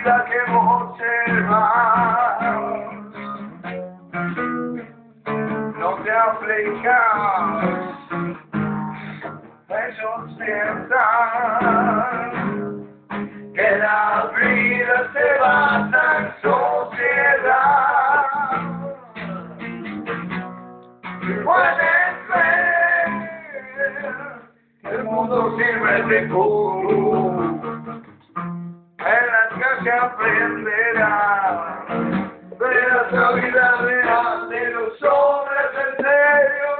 vida que vos llevas. No te aflijas. Ellos piensan que la vida se basa en sociedad. Puede ser que el mundo sirve de culo. Calles aprenderá de la vida real de los hombres en serio.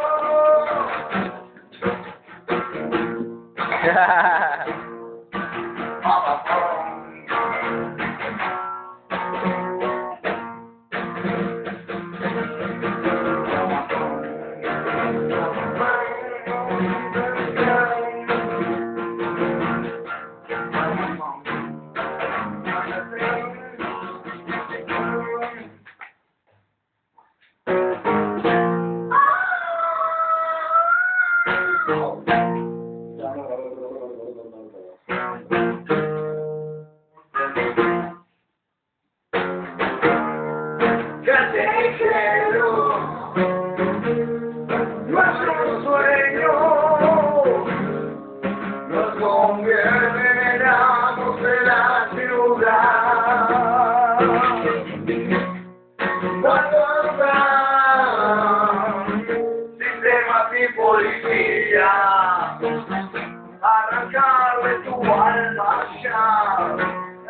Callejero, sistemas y policía, arrancarle tu alma ya,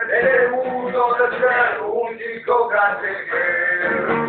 en el mundo de ser un chico callejero.